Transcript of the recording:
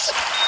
Yes!